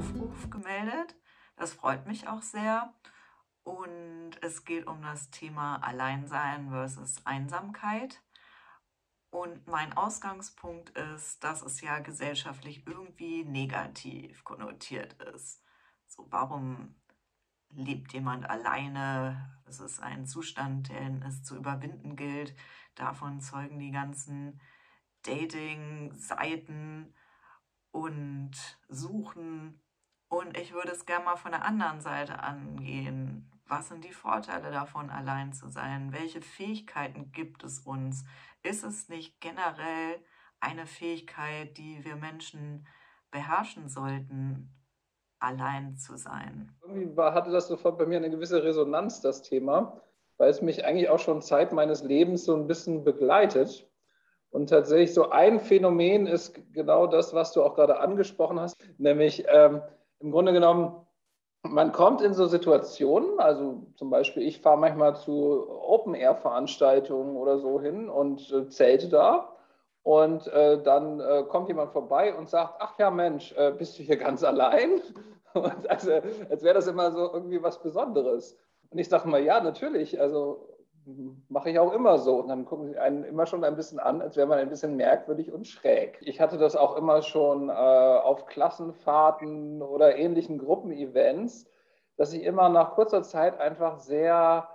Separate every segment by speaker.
Speaker 1: Aufruf gemeldet. Das freut mich auch sehr. Und es geht um das Thema Alleinsein versus Einsamkeit. Und mein Ausgangspunkt ist, dass es ja gesellschaftlich irgendwie negativ konnotiert ist. So, warum lebt jemand alleine? Es ist ein Zustand, den es zu überwinden gilt. Davon zeugen die ganzen Dating-Seiten und Suchen. Und ich würde es gerne mal von der anderen Seite angehen. Was sind die Vorteile davon, allein zu sein? Welche Fähigkeiten gibt es uns? Ist es nicht generell eine Fähigkeit, die wir Menschen beherrschen sollten, allein zu sein?
Speaker 2: Irgendwie war, hatte das sofort bei mir eine gewisse Resonanz, das Thema, weil es mich eigentlich auch schon Zeit meines Lebens so ein bisschen begleitet. Und tatsächlich so ein Phänomen ist genau das, was du auch gerade angesprochen hast, nämlich ähm, im Grunde genommen man kommt in so Situationen, also zum Beispiel, ich fahre manchmal zu Open-Air-Veranstaltungen oder so hin und äh, zelte da. Und äh, dann äh, kommt jemand vorbei und sagt, ach ja Mensch, äh, bist du hier ganz allein? Und also, als wäre das immer so irgendwie was Besonderes. Und ich sage mal, ja, natürlich, also mache ich auch immer so. Und dann gucken sie einen immer schon ein bisschen an, als wäre man ein bisschen merkwürdig und schräg. Ich hatte das auch immer schon äh, auf Klassenfahrten oder ähnlichen Gruppenevents, dass ich immer nach kurzer Zeit einfach sehr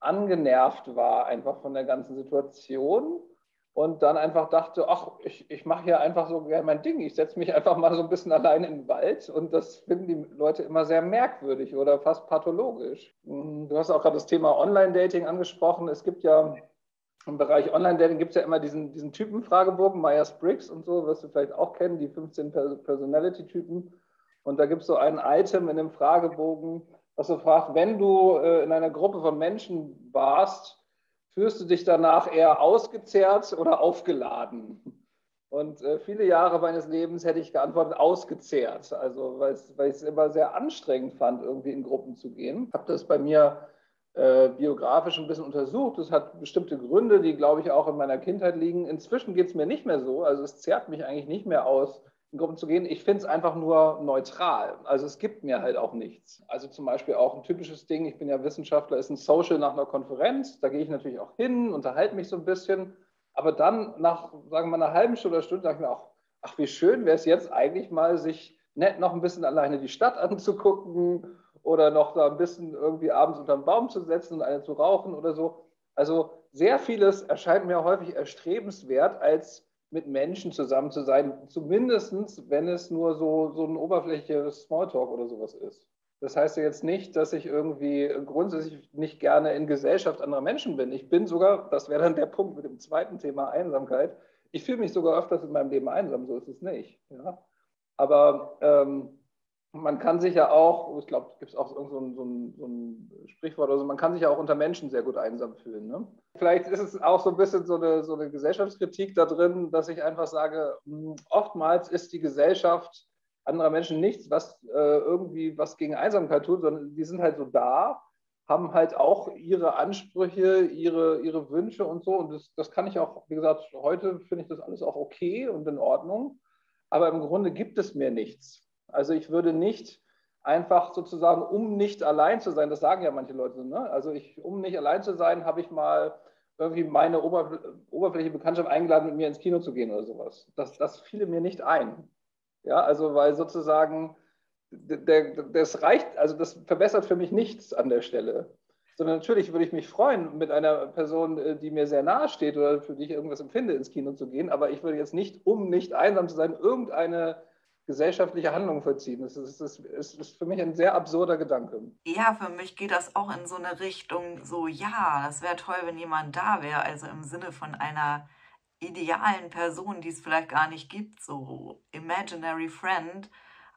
Speaker 2: angenervt war, einfach von der ganzen Situation und dann einfach dachte, ach, ich, ich mache hier einfach so gerne mein Ding. Ich setze mich einfach mal so ein bisschen allein in den Wald und das finden die Leute immer sehr merkwürdig oder fast pathologisch. Mhm, du hast auch gerade das Thema Online-Dating angesprochen. Es gibt ja im Bereich Online-Dating gibt es ja immer diesen, diesen Typen-Fragebogen, Myers-Briggs und so, was du vielleicht auch kennen, die 15 Personality-Typen. Und da gibt es so ein Item in dem Fragebogen, was so fragt, wenn du äh, in einer Gruppe von Menschen warst, Fühlst du dich danach eher ausgezehrt oder aufgeladen? Und äh, viele Jahre meines Lebens hätte ich geantwortet, ausgezehrt. Also, weil ich es immer sehr anstrengend fand, irgendwie in Gruppen zu gehen. Ich habe das bei mir äh, biografisch ein bisschen untersucht. Das hat bestimmte Gründe, die, glaube ich, auch in meiner Kindheit liegen. Inzwischen geht es mir nicht mehr so. Also, es zehrt mich eigentlich nicht mehr aus, in Gruppen zu gehen. Ich finde es einfach nur neutral. Also es gibt mir halt auch nichts. Also zum Beispiel auch ein typisches Ding, ich bin ja Wissenschaftler, ist ein Social nach einer Konferenz. Da gehe ich natürlich auch hin, unterhalte mich so ein bisschen. Aber dann nach, sagen wir mal, einer halben Stunde oder Stunde, sage ich mir auch, ach, wie schön wäre es jetzt eigentlich mal, sich nett noch ein bisschen alleine die Stadt anzugucken oder noch da ein bisschen irgendwie abends unter den Baum zu setzen und eine zu rauchen oder so. Also sehr vieles erscheint mir häufig erstrebenswert als mit Menschen zusammen zu sein, zumindest wenn es nur so, so ein oberflächliches Smalltalk oder sowas ist. Das heißt ja jetzt nicht, dass ich irgendwie grundsätzlich nicht gerne in Gesellschaft anderer Menschen bin. Ich bin sogar, das wäre dann der Punkt mit dem zweiten Thema Einsamkeit, ich fühle mich sogar öfters in meinem Leben einsam, so ist es nicht. Ja? Aber ähm, man kann sich ja auch, ich glaube, es gibt auch so ein, so, ein, so ein, Sprichwort, also man kann sich ja auch unter Menschen sehr gut einsam fühlen. Ne? Vielleicht ist es auch so ein bisschen so eine, so eine Gesellschaftskritik da drin, dass ich einfach sage, hm, oftmals ist die Gesellschaft anderer Menschen nichts, was äh, irgendwie was gegen Einsamkeit tut, sondern die sind halt so da, haben halt auch ihre Ansprüche, ihre, ihre Wünsche und so. Und das, das kann ich auch, wie gesagt, heute finde ich das alles auch okay und in Ordnung. Aber im Grunde gibt es mir nichts. Also ich würde nicht einfach sozusagen, um nicht allein zu sein, das sagen ja manche Leute, ne? also ich, um nicht allein zu sein, habe ich mal irgendwie meine Ober, oberflächliche Bekanntschaft eingeladen, mit mir ins Kino zu gehen oder sowas. Das, das fiele mir nicht ein. Ja, also weil sozusagen der, das reicht, also das verbessert für mich nichts an der Stelle. Sondern natürlich würde ich mich freuen, mit einer Person, äh, die mir sehr nahe steht oder für die ich irgendwas empfinde, ins Kino zu gehen. Aber ich würde jetzt nicht, um nicht einsam zu sein, irgendeine gesellschaftliche Handlungen vollziehen. Das ist, das ist, für mich ein sehr absurder Gedanke.
Speaker 1: Ja, für mich geht das auch in so eine Richtung, so ja, das wäre toll, wenn jemand da wäre, also im Sinne von einer idealen Person, die es vielleicht gar nicht gibt, so imaginary friend,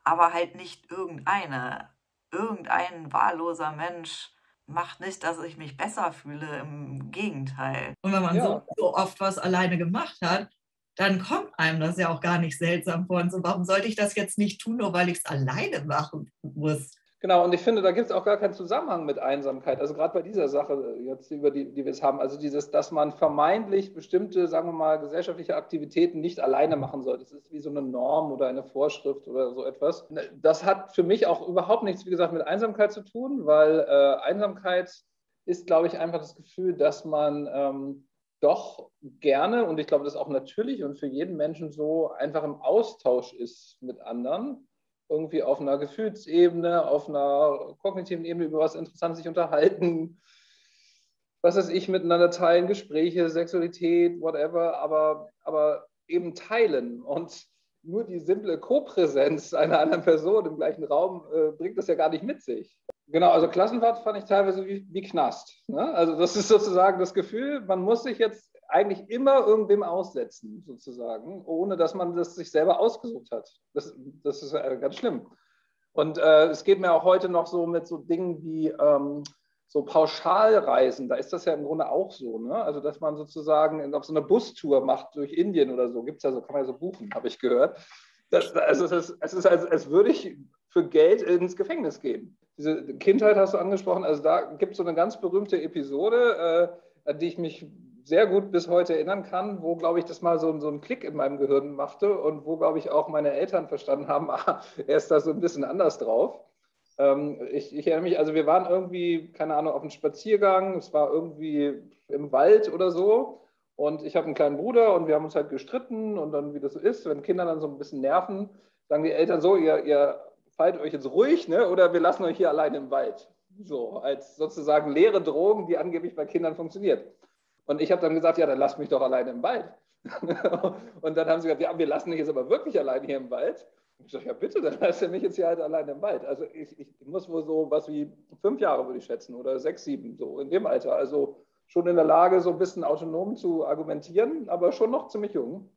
Speaker 1: aber halt nicht irgendeine. Irgendein wahlloser Mensch macht nicht, dass ich mich besser fühle, im Gegenteil.
Speaker 3: Und wenn man ja. so, so oft was alleine gemacht hat, dann kommt einem das ja auch gar nicht seltsam vor. Und so, warum sollte ich das jetzt nicht tun, nur weil ich es alleine machen muss?
Speaker 2: Genau, und ich finde, da gibt es auch gar keinen Zusammenhang mit Einsamkeit. Also gerade bei dieser Sache jetzt, über die, die wir es haben, also dieses, dass man vermeintlich bestimmte, sagen wir mal, gesellschaftliche Aktivitäten nicht alleine machen soll. Das ist wie so eine Norm oder eine Vorschrift oder so etwas. Das hat für mich auch überhaupt nichts, wie gesagt, mit Einsamkeit zu tun, weil äh, Einsamkeit ist, glaube ich, einfach das Gefühl, dass man ähm, doch gerne, und ich glaube, das ist auch natürlich und für jeden Menschen so, einfach im Austausch ist mit anderen irgendwie auf einer Gefühlsebene, auf einer kognitiven Ebene über was Interessantes sich unterhalten, was weiß ich, miteinander teilen, Gespräche, Sexualität, whatever, aber, aber eben teilen. Und nur die simple Kopräsenz einer anderen Person im gleichen Raum äh, bringt das ja gar nicht mit sich. Genau, also Klassenfahrt fand ich teilweise wie, wie Knast. Ne? Also das ist sozusagen das Gefühl, man muss sich jetzt eigentlich immer irgendwem aussetzen, sozusagen, ohne dass man das sich selber ausgesucht hat. Das, das ist äh, ganz schlimm. Und äh, es geht mir auch heute noch so mit so Dingen wie ähm, so Pauschalreisen. Da ist das ja im Grunde auch so. Ne? Also, dass man sozusagen auf so eine Bustour macht durch Indien oder so. Gibt es ja so, kann man ja so buchen, habe ich gehört. Das, also, es ist, es ist als, als würde ich für Geld ins Gefängnis gehen. Diese Kindheit hast du angesprochen. Also, da gibt es so eine ganz berühmte Episode, äh, an die ich mich sehr gut bis heute erinnern kann, wo, glaube ich, das mal so, so einen Klick in meinem Gehirn machte und wo, glaube ich, auch meine Eltern verstanden haben, ah, er ist da so ein bisschen anders drauf. Ähm, ich, ich, erinnere mich, also wir waren irgendwie, keine Ahnung, auf einem Spaziergang, es war irgendwie im Wald oder so und ich habe einen kleinen Bruder und wir haben uns halt gestritten und dann, wie das so ist, wenn Kinder dann so ein bisschen nerven, sagen die Eltern so, ihr, ihr fallt euch jetzt ruhig, ne? oder wir lassen euch hier alleine im Wald. So, als sozusagen leere Drogen, die angeblich bei Kindern funktioniert. Und ich habe dann gesagt, ja, dann lasst mich doch alleine im Wald. und dann haben sie gesagt, ja, wir lassen dich jetzt aber wirklich alleine hier im Wald. Und ich sage, ja bitte, dann lasst ihr mich jetzt hier halt alleine im Wald. Also ich, ich muss wohl so was wie fünf Jahre, würde ich schätzen, oder sechs, sieben, so in dem Alter. Also schon in der Lage, so ein bisschen autonom zu argumentieren, aber schon noch ziemlich jung.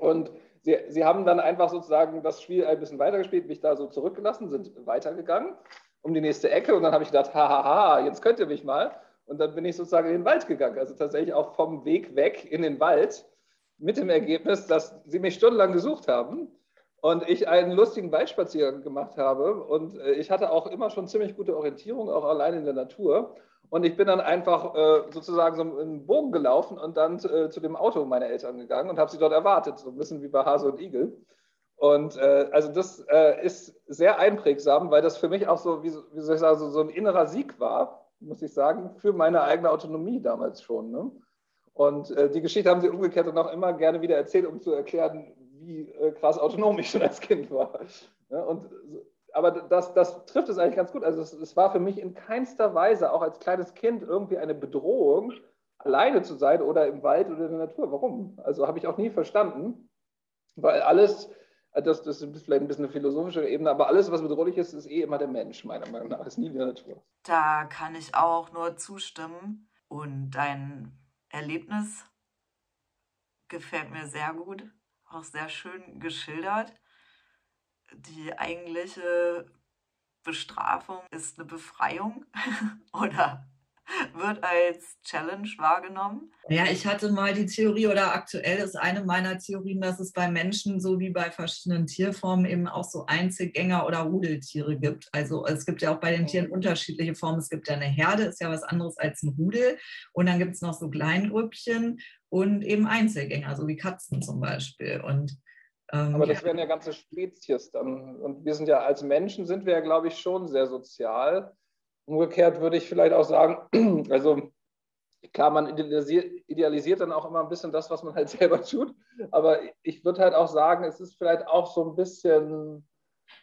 Speaker 2: Und sie, sie haben dann einfach sozusagen das Spiel ein bisschen weitergespielt, mich da so zurückgelassen, sind weitergegangen um die nächste Ecke und dann habe ich gedacht, hahaha, jetzt könnt ihr mich mal. Und dann bin ich sozusagen in den Wald gegangen. Also tatsächlich auch vom Weg weg in den Wald mit dem Ergebnis, dass sie mich stundenlang gesucht haben und ich einen lustigen Waldspaziergang gemacht habe. Und äh, ich hatte auch immer schon ziemlich gute Orientierung, auch allein in der Natur. Und ich bin dann einfach äh, sozusagen so einen Bogen gelaufen und dann äh, zu dem Auto meiner Eltern gegangen und habe sie dort erwartet, so ein bisschen wie bei Hase und Igel. Und äh, also das äh, ist sehr einprägsam, weil das für mich auch so, wie, wie soll ich sagen, so, so ein innerer Sieg war, muss ich sagen, für meine eigene Autonomie damals schon. Ne? Und äh, die Geschichte haben sie umgekehrt und auch immer gerne wieder erzählt, um zu erklären, wie äh, krass autonom ich schon als Kind war. Und, aber das, das trifft es eigentlich ganz gut. Also es, es, war für mich in keinster Weise, auch als kleines Kind, irgendwie eine Bedrohung, alleine zu sein oder im Wald oder in der Natur. Warum? Also habe ich auch nie verstanden, weil alles, das, das ist vielleicht ein bisschen eine philosophische Ebene, aber alles, was bedrohlich ist, ist eh immer der Mensch, meiner Meinung nach, ist nie die Natur.
Speaker 1: Da kann ich auch nur zustimmen. Und dein Erlebnis gefällt mir sehr gut, auch sehr schön geschildert. Die eigentliche Bestrafung ist eine Befreiung oder wird als Challenge wahrgenommen.
Speaker 3: Ja, ich hatte mal die Theorie oder aktuell ist eine meiner Theorien, dass es bei Menschen so wie bei verschiedenen Tierformen eben auch so Einzelgänger oder Rudeltiere gibt. Also es gibt ja auch bei den Tieren unterschiedliche Formen. Es gibt ja eine Herde, ist ja was anderes als ein Rudel. Und dann gibt es noch so Kleingrüppchen und eben Einzelgänger, so wie Katzen zum Beispiel. Und
Speaker 2: ähm, aber das wären ja ganze Spezies dann. Und wir sind ja als Menschen sind wir ja, glaube ich, schon sehr sozial. Umgekehrt würde ich vielleicht auch sagen, also klar, man idealisiert, dann auch immer ein bisschen das, was man halt selber tut. Aber ich würde halt auch sagen, es ist vielleicht auch so ein bisschen,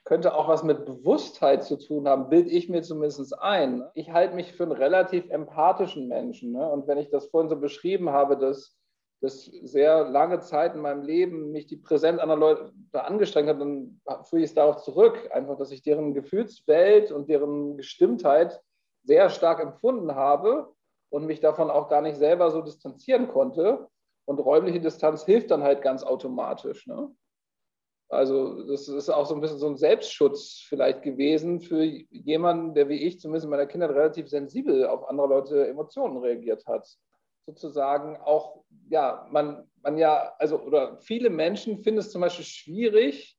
Speaker 2: könnte auch was mit Bewusstheit zu tun haben, bilde ich mir zumindest ein. Ich halte mich für einen relativ empathischen Menschen. Ne? Und wenn ich das vorhin so beschrieben habe, dass das sehr lange Zeit in meinem Leben mich die Präsenz anderer Leute angestrengt hat, dann führe ich es darauf zurück, einfach, dass ich deren Gefühlswelt und deren Gestimmtheit sehr stark empfunden habe und mich davon auch gar nicht selber so distanzieren konnte. Und räumliche Distanz hilft dann halt ganz automatisch. Ne? Also das ist auch so ein bisschen so ein Selbstschutz vielleicht gewesen für jemanden, der wie ich zumindest in meiner Kindheit relativ sensibel auf andere Leute Emotionen reagiert hat sozusagen auch, ja, man, man ja, also, oder viele Menschen finden es zum Beispiel schwierig,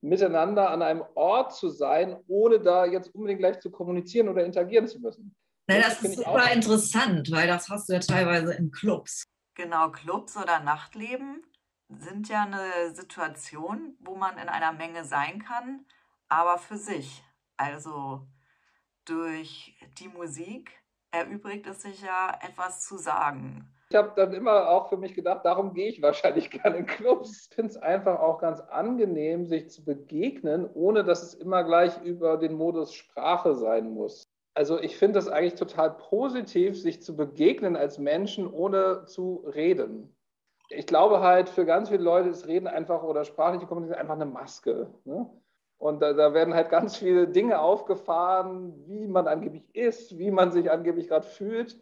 Speaker 2: miteinander an einem Ort zu sein, ohne da jetzt unbedingt gleich zu kommunizieren oder interagieren zu müssen.
Speaker 3: Na, das, das ist super interessant, weil das hast du ja teilweise in Clubs.
Speaker 1: Genau, Clubs oder Nachtleben sind ja eine Situation, wo man in einer Menge sein kann, aber für sich. Also durch die Musik erübrigt es sich ja etwas zu sagen.
Speaker 2: Ich habe dann immer auch für mich gedacht, darum gehe ich wahrscheinlich gerne in Clubs. Ich finde es einfach auch ganz angenehm, sich zu begegnen, ohne dass es immer gleich über den Modus Sprache sein muss. Also ich finde es eigentlich total positiv, sich zu begegnen als Menschen, ohne zu reden. Ich glaube halt, für ganz viele Leute ist Reden einfach oder sprachliche Kommunikation einfach eine Maske. Ne? Und da, da, werden halt ganz viele Dinge aufgefahren, wie man angeblich ist, wie man sich angeblich gerade fühlt.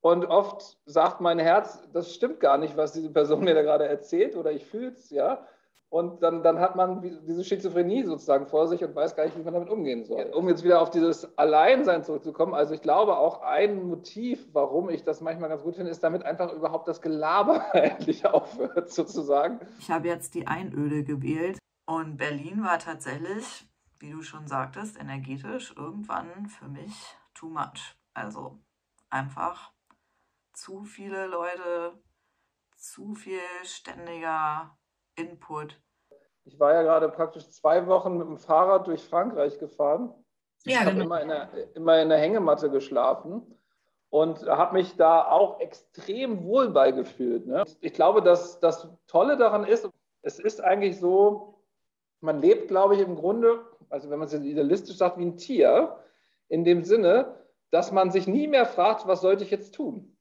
Speaker 2: Und oft sagt mein Herz, das stimmt gar nicht, was diese Person mir da gerade erzählt oder ich fühle es, ja. Und dann, dann hat man diese Schizophrenie sozusagen vor sich und weiß gar nicht, wie man damit umgehen soll. Um jetzt wieder auf dieses Alleinsein zurückzukommen, also ich glaube auch ein Motiv, warum ich das manchmal ganz gut finde, ist damit einfach überhaupt das Gelaber endlich aufhört sozusagen.
Speaker 1: Ich habe jetzt die Einöde gewählt und Berlin war tatsächlich, wie du schon sagtest, energetisch irgendwann für mich too much. Also einfach zu viele Leute, zu viel ständiger Input.
Speaker 2: Ich war ja gerade praktisch zwei Wochen mit dem Fahrrad durch Frankreich gefahren.
Speaker 3: Ja,
Speaker 2: ich habe genau. immer, in der, immer in der Hängematte geschlafen und habe mich da auch extrem wohl beigefühlt. Ne? Ich glaube, dass das Tolle daran ist, es ist eigentlich so, man lebt, glaube ich, im Grunde, also wenn man es idealistisch sagt, wie ein Tier, in dem Sinne, dass man sich nie mehr fragt, was sollte ich jetzt tun?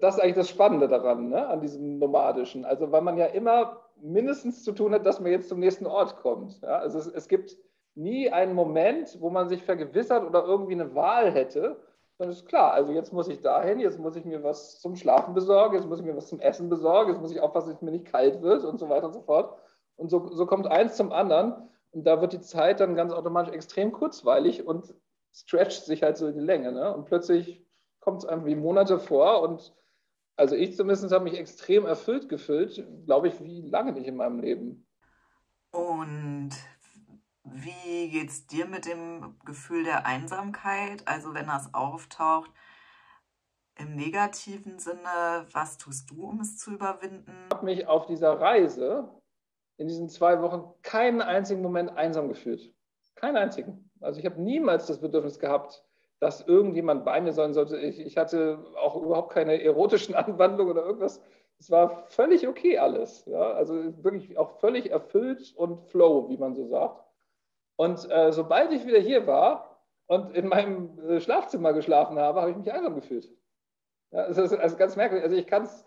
Speaker 2: Das ist eigentlich das Spannende daran, ne? an diesem Nomadischen. Also, weil man ja immer mindestens zu tun hat, dass man jetzt zum nächsten Ort kommt. Ja? Also, es, es gibt nie einen Moment, wo man sich vergewissert oder irgendwie eine Wahl hätte, dann ist klar, also jetzt muss ich dahin, jetzt muss ich mir was zum Schlafen besorgen, jetzt muss ich mir was zum Essen besorgen, jetzt muss ich aufpassen, dass es mir nicht kalt wird und so weiter und so fort. Und so, so kommt eins zum anderen und da wird die Zeit dann ganz automatisch extrem kurzweilig und stretcht sich halt so in die Länge. Ne? Und plötzlich kommt es einfach wie Monate vor und also ich zumindest habe mich extrem erfüllt gefühlt, glaube ich, wie lange nicht in meinem Leben.
Speaker 1: Und wie geht es dir mit dem Gefühl der Einsamkeit? Also wenn das auftaucht, im negativen Sinne, was tust du, um es zu überwinden?
Speaker 2: Ich habe mich auf dieser Reise in diesen zwei Wochen keinen einzigen Moment einsam gefühlt. Keinen einzigen. Also ich habe niemals das Bedürfnis gehabt, dass irgendjemand bei mir sein sollte. Ich, ich hatte auch überhaupt keine erotischen Anwandlungen oder irgendwas. Es war völlig okay alles. Ja? Also wirklich auch völlig erfüllt und flow, wie man so sagt. Und äh, sobald ich wieder hier war und in meinem äh, Schlafzimmer geschlafen habe, habe ich mich einsam gefühlt. Ja, das ist also ganz merkwürdig. Also ich kann es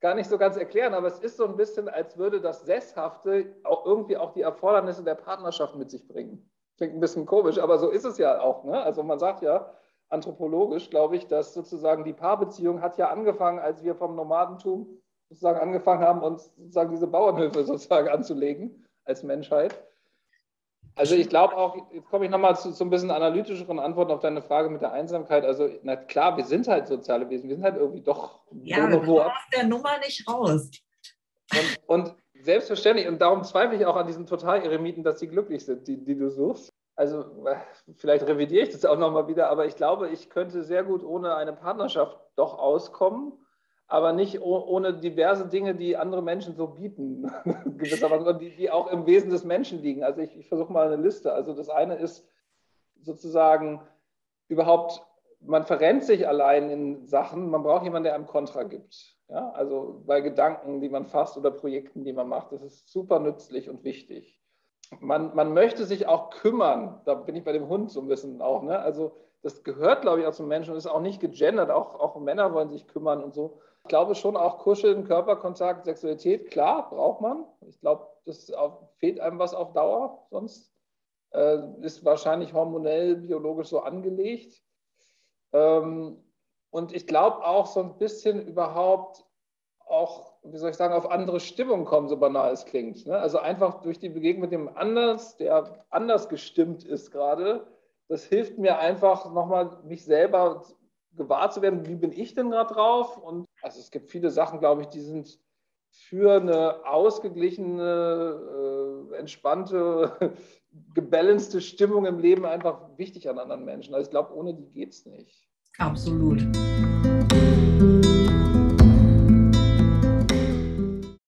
Speaker 2: gar nicht so ganz erklären, aber es ist so ein bisschen, als würde das Sesshafte auch irgendwie auch die Erfordernisse der Partnerschaft mit sich bringen. Klingt ein bisschen komisch, aber so ist es ja auch. Ne? Also man sagt ja anthropologisch, glaube ich, dass sozusagen die Paarbeziehung hat ja angefangen, als wir vom Nomadentum sozusagen angefangen haben, uns sozusagen diese Bauernhöfe sozusagen anzulegen als Menschheit. Also ich glaube auch, jetzt komme ich nochmal zu, zu ein bisschen analytischeren Antworten auf deine Frage mit der Einsamkeit. Also na klar, wir sind halt soziale Wesen, wir sind halt irgendwie doch
Speaker 3: ja, irgendwo aus der Nummer nicht raus.
Speaker 2: Und, und, selbstverständlich, und darum zweifle ich auch an diesen Total-Eremiten, dass sie glücklich sind, die, die du suchst. Also vielleicht revidiere ich das auch nochmal wieder, aber ich glaube, ich könnte sehr gut ohne eine Partnerschaft doch auskommen aber nicht ohne diverse Dinge, die andere Menschen so bieten, gewissermaßen, die, die auch im Wesen des Menschen liegen. Also ich, ich versuche mal eine Liste. Also das eine ist sozusagen überhaupt, man verrennt sich allein in Sachen, man braucht jemanden, der einem Kontra gibt. Ja? Also bei Gedanken, die man fasst oder Projekten, die man macht, das ist super nützlich und wichtig. Man, man möchte sich auch kümmern, da bin ich bei dem Hund so ein bisschen auch, ne? also das gehört, glaube ich, auch zum Menschen und ist auch nicht gegendert, auch, auch Männer wollen sich kümmern und so. Ich glaube schon auch Kuscheln, Körperkontakt, Sexualität, klar, braucht man. Ich glaube, das fehlt einem was auf Dauer, sonst äh, ist wahrscheinlich hormonell, biologisch so angelegt. Ähm, und ich glaube auch so ein bisschen überhaupt auch, wie soll ich sagen, auf andere Stimmung kommen, so banal es klingt. Ne? Also einfach durch die Begegnung mit dem anders, der anders gestimmt ist gerade, das hilft mir einfach nochmal, mich selber gewahr zu werden, wie bin ich denn gerade drauf? Und also es gibt viele Sachen, glaube ich, die sind für eine ausgeglichene, äh, entspannte, gebalancete Stimmung im Leben einfach wichtig an anderen Menschen. Also ich glaube, ohne die geht es nicht.
Speaker 3: Absolut.